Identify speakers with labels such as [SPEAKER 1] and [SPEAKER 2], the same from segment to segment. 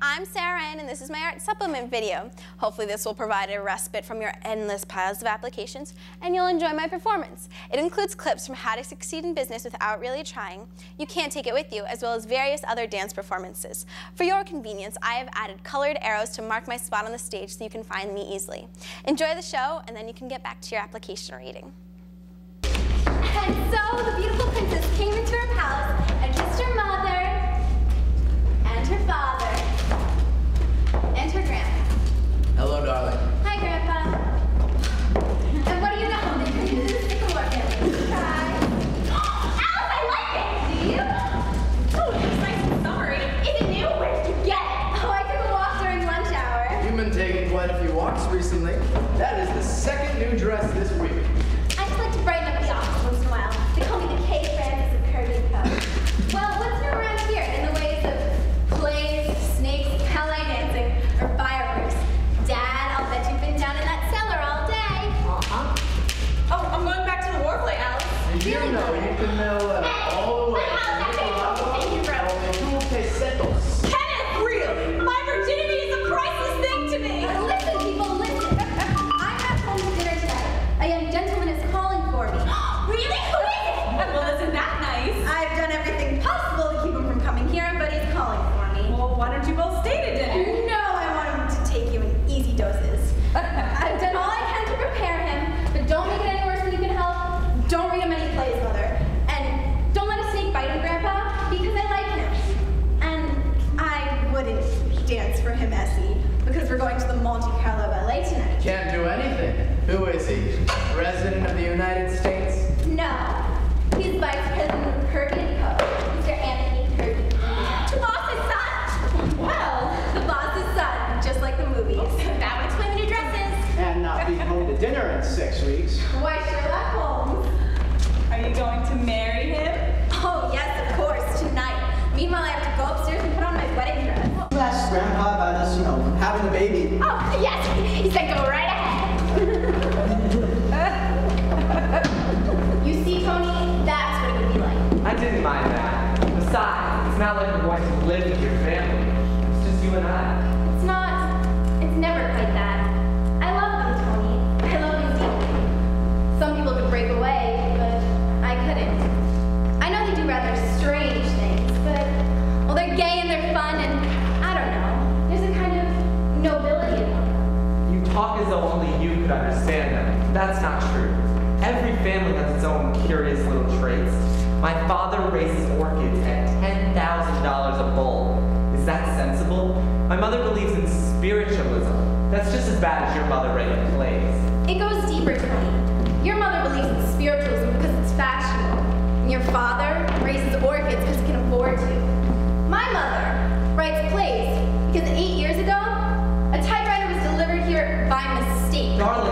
[SPEAKER 1] I'm Sarah Ryan, and this is my art supplement video. Hopefully this will provide a respite from your endless piles of applications, and you'll enjoy my performance. It includes clips from how to succeed in business without really trying, you can't take it with you, as well as various other dance performances. For your convenience, I have added colored arrows to mark my spot on the stage so you can find me easily. Enjoy the show, and then you can get back to your application reading.
[SPEAKER 2] And so the beautiful princess came into her palace Monte Carlo Ballet tonight.
[SPEAKER 3] Can't do anything. Who is he? President of the United States?
[SPEAKER 2] No, he's Vice President of Kirby and Co., Mr. Anthony Kirby. To boss's son! Well, the boss's son, just like the movies. That would explain the new dresses.
[SPEAKER 4] and not be home to dinner in six weeks.
[SPEAKER 2] Why, Sherlock Holmes.
[SPEAKER 5] Are you going to marry
[SPEAKER 6] didn't mind that. Besides, it's not like we're going to live with your family. It's just you and I.
[SPEAKER 2] It's not, it's never quite that. I love them, Tony. I love them deeply. Some people could break away, but I couldn't. I know they do rather strange things, but, well, they're gay and they're fun, and I don't know. There's a kind of nobility about them.
[SPEAKER 6] You talk as though only you could understand them. That's not true. Every family has its own curious little traits. My father raises orchids at $10,000 a bulb. Is that sensible? My mother believes in spiritualism. That's just as bad as your mother writing plays.
[SPEAKER 2] It goes deeper, Tony. Your mother believes in spiritualism because it's fashionable, and your father raises orchids because he can afford to. My mother writes plays because eight years ago, a typewriter was delivered here by mistake.
[SPEAKER 6] Darling,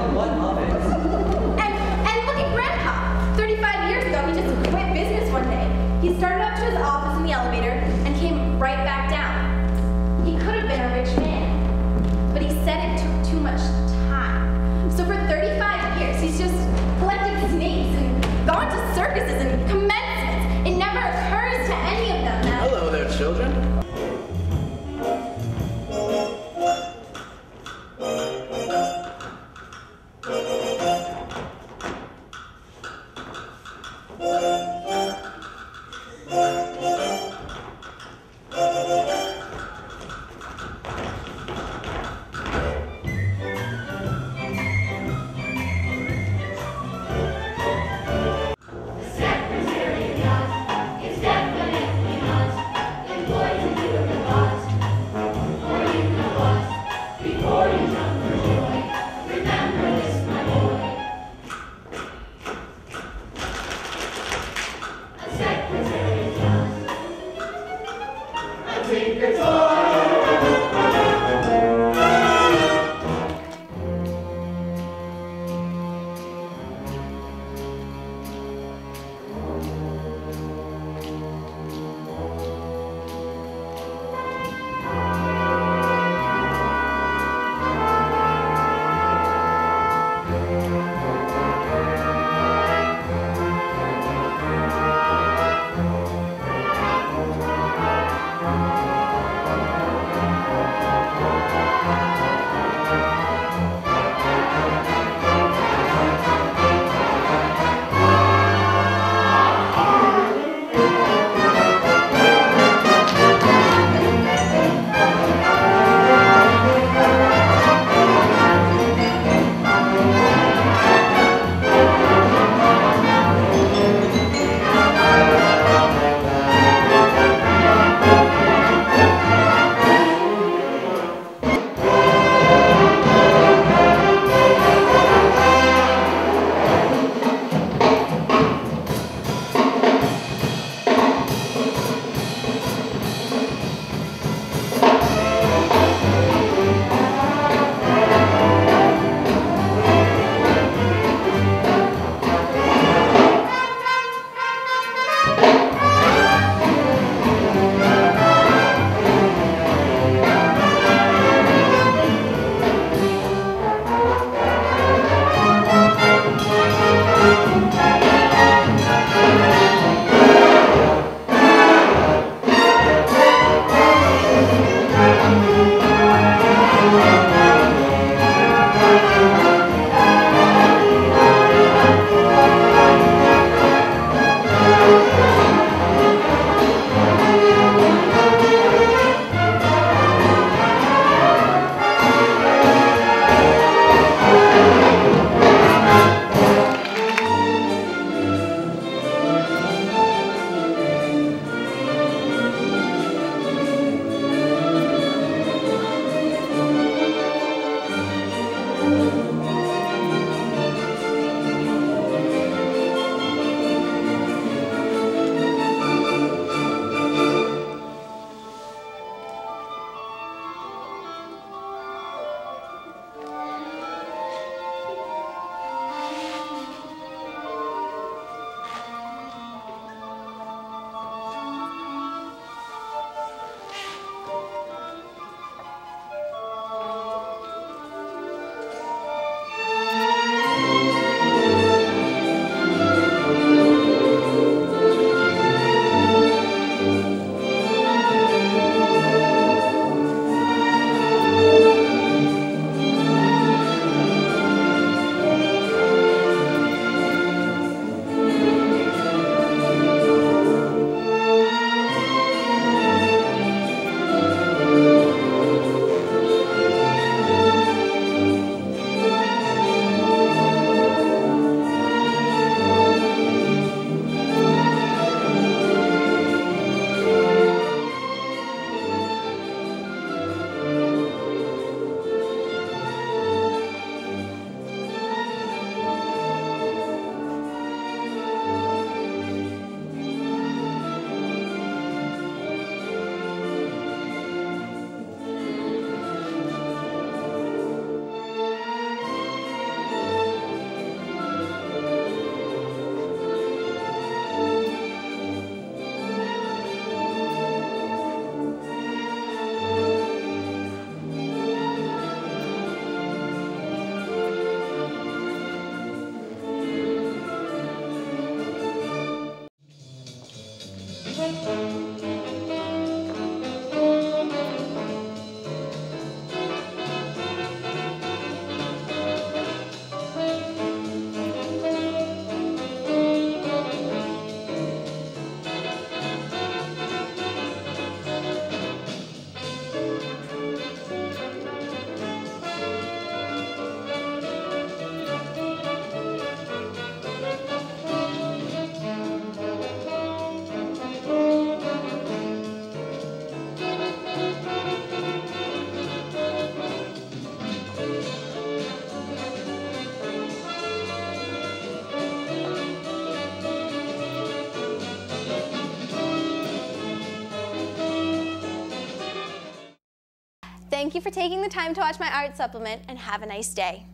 [SPEAKER 2] Thank you for taking the time to watch my art supplement and have a nice day.